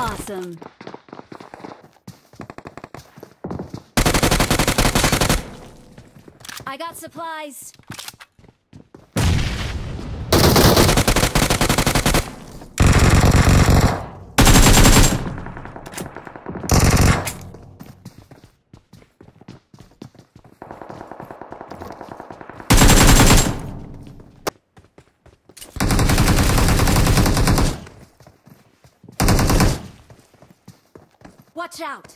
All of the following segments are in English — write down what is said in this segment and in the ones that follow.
Awesome. I got supplies. Watch out!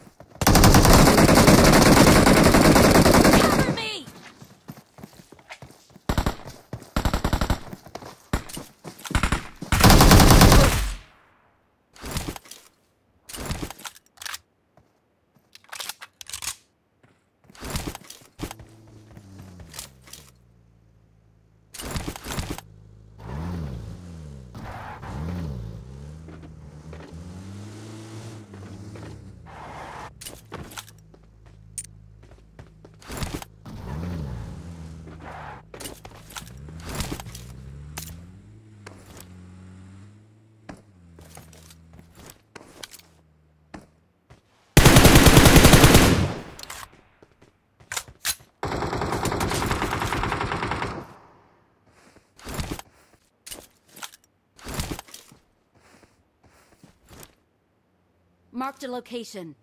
Marked a location.